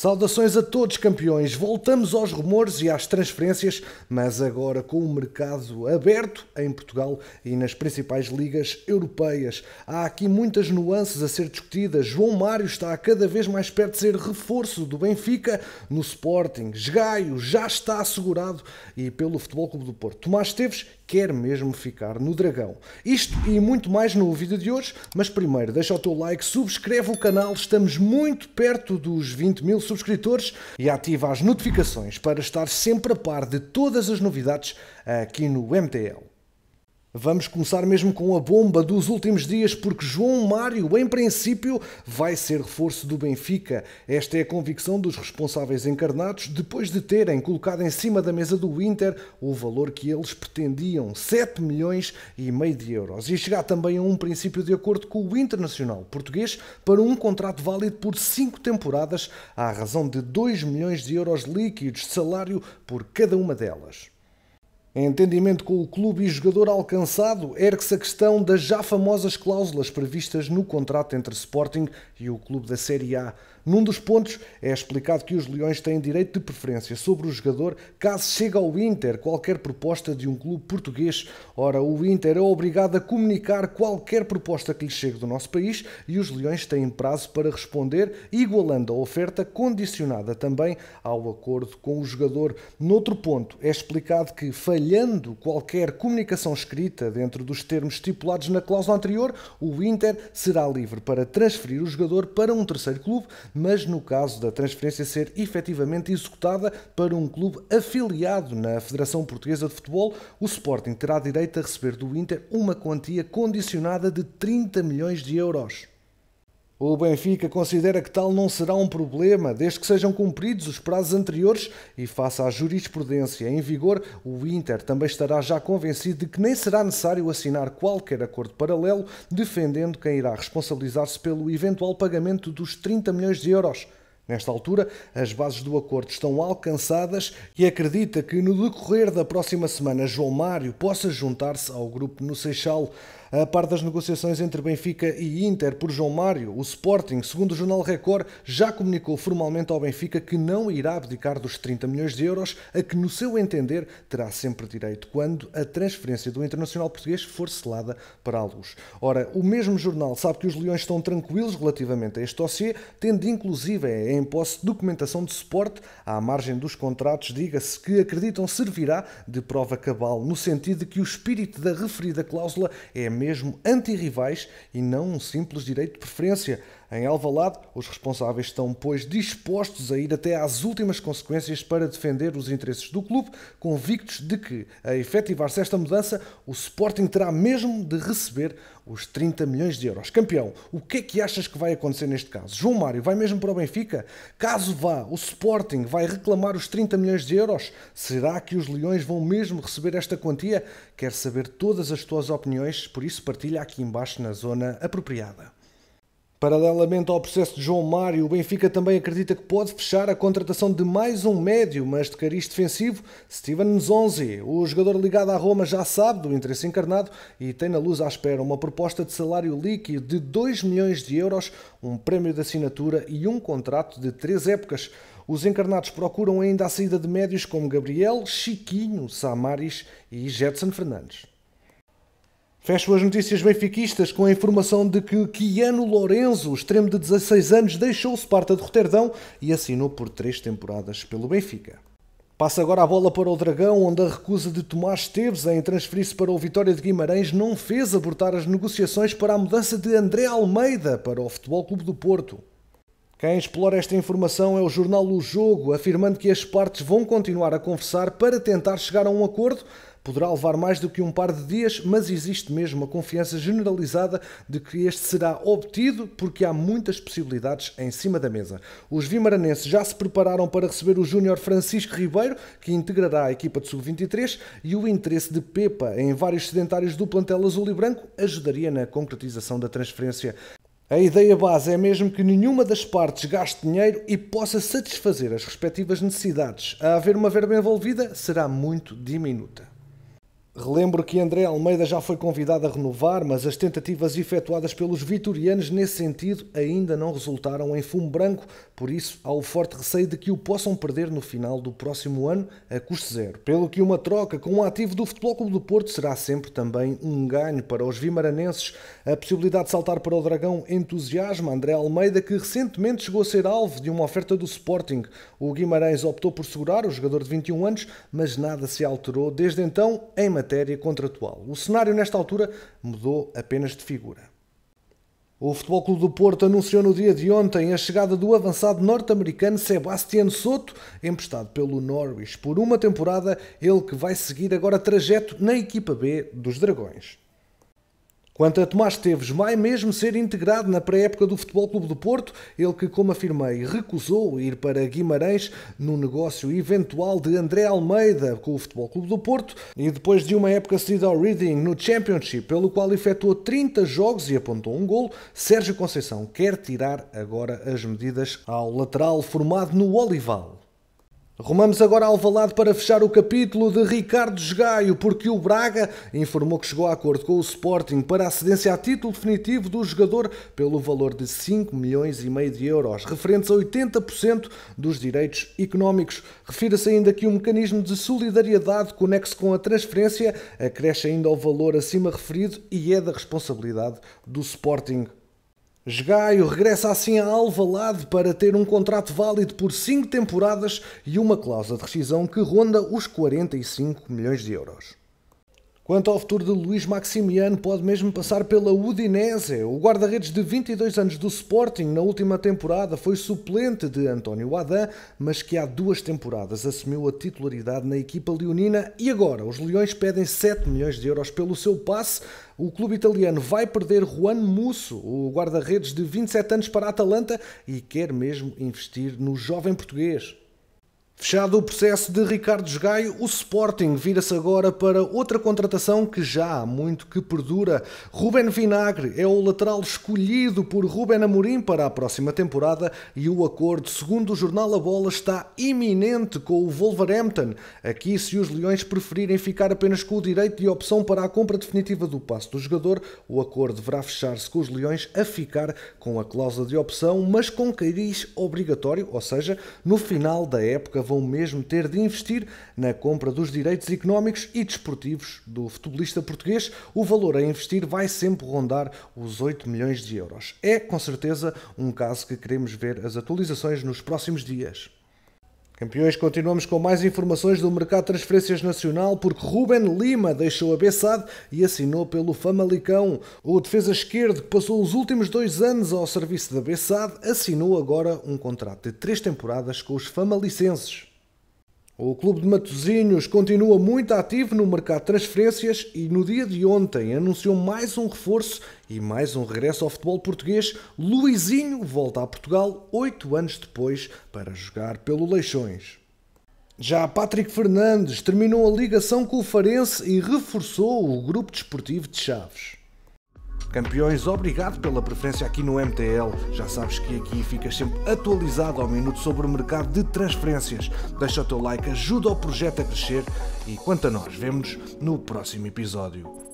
Saudações a todos, campeões. Voltamos aos rumores e às transferências, mas agora com o mercado aberto em Portugal e nas principais ligas europeias. Há aqui muitas nuances a ser discutidas. João Mário está cada vez mais perto de ser reforço do Benfica no Sporting. Gaio já está assegurado e pelo Futebol Clube do Porto. Tomás Esteves quer mesmo ficar no Dragão. Isto e muito mais no vídeo de hoje, mas primeiro deixa o teu like, subscreve o canal, estamos muito perto dos 20 mil subscritores e ativa as notificações para estar sempre a par de todas as novidades aqui no MTL. Vamos começar mesmo com a bomba dos últimos dias, porque João Mário, em princípio, vai ser reforço do Benfica. Esta é a convicção dos responsáveis encarnados, depois de terem colocado em cima da mesa do Inter o valor que eles pretendiam, 7 milhões e meio de euros. E chegar também a um princípio de acordo com o Internacional português para um contrato válido por 5 temporadas, à razão de 2 milhões de euros líquidos de salário por cada uma delas. Em entendimento com o clube e jogador alcançado, ergue-se a questão das já famosas cláusulas previstas no contrato entre Sporting e o clube da Série A. Num dos pontos é explicado que os Leões têm direito de preferência sobre o jogador caso chegue ao Inter qualquer proposta de um clube português. Ora, o Inter é obrigado a comunicar qualquer proposta que lhe chegue do nosso país e os Leões têm prazo para responder, igualando a oferta condicionada também ao acordo com o jogador. Noutro ponto é explicado que, falhando qualquer comunicação escrita dentro dos termos estipulados na cláusula anterior, o Inter será livre para transferir o jogador para um terceiro clube mas no caso da transferência ser efetivamente executada para um clube afiliado na Federação Portuguesa de Futebol, o Sporting terá direito a receber do Inter uma quantia condicionada de 30 milhões de euros. O Benfica considera que tal não será um problema, desde que sejam cumpridos os prazos anteriores e, face à jurisprudência em vigor, o Inter também estará já convencido de que nem será necessário assinar qualquer acordo paralelo, defendendo quem irá responsabilizar-se pelo eventual pagamento dos 30 milhões de euros. Nesta altura, as bases do acordo estão alcançadas e acredita que no decorrer da próxima semana João Mário possa juntar-se ao grupo no Seixal. A par das negociações entre Benfica e Inter por João Mário, o Sporting, segundo o jornal Record, já comunicou formalmente ao Benfica que não irá abdicar dos 30 milhões de euros, a que, no seu entender, terá sempre direito quando a transferência do Internacional Português for selada para a luz. Ora, o mesmo jornal sabe que os Leões estão tranquilos relativamente a este dossiê, tendo inclusive em posse documentação de suporte à margem dos contratos, diga-se que acreditam servirá de prova cabal, no sentido de que o espírito da referida cláusula é mesmo antirrivais e não um simples direito de preferência. Em Alvalade, os responsáveis estão, pois, dispostos a ir até às últimas consequências para defender os interesses do clube, convictos de que, a efetivar-se esta mudança, o Sporting terá mesmo de receber os 30 milhões de euros. Campeão, o que é que achas que vai acontecer neste caso? João Mário vai mesmo para o Benfica? Caso vá, o Sporting vai reclamar os 30 milhões de euros? Será que os Leões vão mesmo receber esta quantia? Quero saber todas as tuas opiniões, por isso partilha aqui embaixo na zona apropriada. Paralelamente ao processo de João Mário, o Benfica também acredita que pode fechar a contratação de mais um médio, mas de cariz defensivo, Steven Nzonzi. O jogador ligado à Roma já sabe do interesse encarnado e tem na luz à espera uma proposta de salário líquido de 2 milhões de euros, um prémio de assinatura e um contrato de três épocas. Os encarnados procuram ainda a saída de médios como Gabriel, Chiquinho, Samaris e Jetson Fernandes. Fecho as notícias benfiquistas com a informação de que Kiano Lorenzo, extremo de 16 anos, deixou o Sparta de Roterdão e assinou por três temporadas pelo Benfica. Passa agora a bola para o Dragão, onde a recusa de Tomás Esteves em transferir-se para o Vitória de Guimarães não fez abortar as negociações para a mudança de André Almeida para o Futebol Clube do Porto. Quem explora esta informação é o jornal O Jogo, afirmando que as partes vão continuar a conversar para tentar chegar a um acordo Poderá levar mais do que um par de dias, mas existe mesmo a confiança generalizada de que este será obtido porque há muitas possibilidades em cima da mesa. Os vimaranenses já se prepararam para receber o júnior Francisco Ribeiro, que integrará a equipa de sub-23, e o interesse de Pepa em vários sedentários do plantel azul e branco ajudaria na concretização da transferência. A ideia base é mesmo que nenhuma das partes gaste dinheiro e possa satisfazer as respectivas necessidades. A haver uma verba envolvida será muito diminuta. Relembro que André Almeida já foi convidado a renovar, mas as tentativas efetuadas pelos vitorianos nesse sentido ainda não resultaram em fumo branco, por isso há o forte receio de que o possam perder no final do próximo ano a custo zero. Pelo que uma troca com um ativo do Futebol Clube do Porto será sempre também um ganho para os vimaranenses. A possibilidade de saltar para o Dragão entusiasma André Almeida, que recentemente chegou a ser alvo de uma oferta do Sporting. O Guimarães optou por segurar o jogador de 21 anos, mas nada se alterou desde então em matéria contratual. O cenário nesta altura mudou apenas de figura. O Futebol Clube do Porto anunciou no dia de ontem a chegada do avançado norte-americano Sebastián Soto, emprestado pelo Norwich por uma temporada, ele que vai seguir agora trajeto na equipa B dos Dragões. Quanto a Tomás Teves, vai mesmo ser integrado na pré-época do Futebol Clube do Porto, ele que, como afirmei, recusou ir para Guimarães no negócio eventual de André Almeida com o Futebol Clube do Porto e depois de uma época cedida ao Reading no Championship, pelo qual efetuou 30 jogos e apontou um gol, Sérgio Conceição quer tirar agora as medidas ao lateral formado no Olival. Rumamos agora ao Alvalade para fechar o capítulo de Ricardo Esgaio, porque o Braga informou que chegou a acordo com o Sporting para a cedência a título definitivo do jogador pelo valor de 5 milhões e meio de euros, referentes a 80% dos direitos económicos. Refira-se ainda que o mecanismo de solidariedade conexo com a transferência acresce ainda ao valor acima referido e é da responsabilidade do Sporting. Esgaio regressa assim a Alvalade para ter um contrato válido por 5 temporadas e uma cláusula de rescisão que ronda os 45 milhões de euros. Quanto ao futuro de Luís Maximiano, pode mesmo passar pela Udinese. O guarda-redes de 22 anos do Sporting na última temporada foi suplente de António Adam, mas que há duas temporadas assumiu a titularidade na equipa leonina e agora os Leões pedem 7 milhões de euros pelo seu passe. O clube italiano vai perder Juan Musso, o guarda-redes de 27 anos para a Atalanta e quer mesmo investir no jovem português. Fechado o processo de Ricardo Gaio, o Sporting vira-se agora para outra contratação que já há muito que perdura. Ruben Vinagre é o lateral escolhido por Ruben Amorim para a próxima temporada e o acordo, segundo o jornal A Bola, está iminente com o Wolverhampton. Aqui, se os Leões preferirem ficar apenas com o direito de opção para a compra definitiva do passo do jogador, o acordo deverá fechar-se com os Leões a ficar com a cláusula de opção, mas com cariz obrigatório, ou seja, no final da época vão mesmo ter de investir na compra dos direitos económicos e desportivos do futebolista português. O valor a investir vai sempre rondar os 8 milhões de euros. É, com certeza, um caso que queremos ver as atualizações nos próximos dias. Campeões, continuamos com mais informações do mercado de transferências nacional, porque Ruben Lima deixou a Bessade e assinou pelo Famalicão. O defesa esquerdo, que passou os últimos dois anos ao serviço da Bessade, assinou agora um contrato de três temporadas com os famalicenses. O clube de Matosinhos continua muito ativo no mercado de transferências e no dia de ontem anunciou mais um reforço e mais um regresso ao futebol português. Luizinho volta a Portugal oito anos depois para jogar pelo Leixões. Já Patrick Fernandes terminou a ligação com o Farense e reforçou o grupo desportivo de Chaves. Campeões, obrigado pela preferência aqui no MTL. Já sabes que aqui ficas sempre atualizado ao minuto sobre o mercado de transferências. Deixa o teu like, ajuda o projeto a crescer e quanto a nós, vemos no próximo episódio.